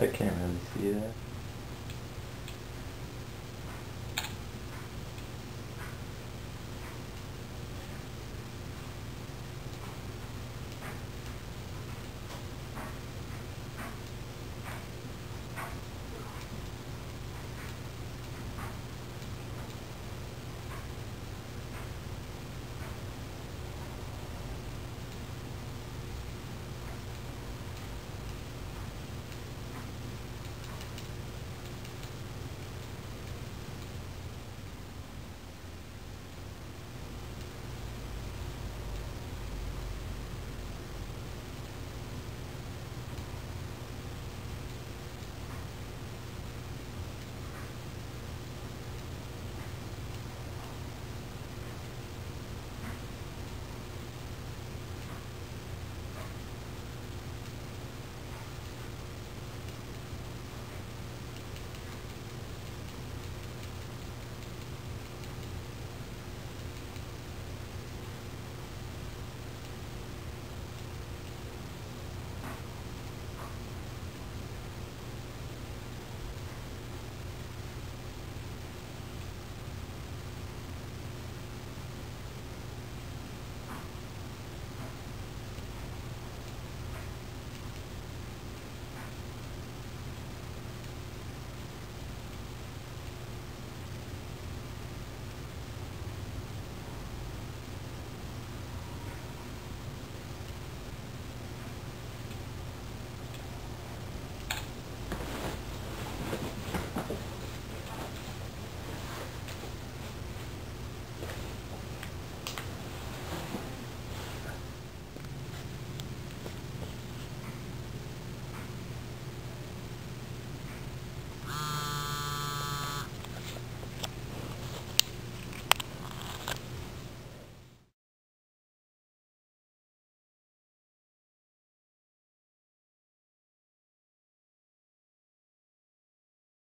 I can't really see that.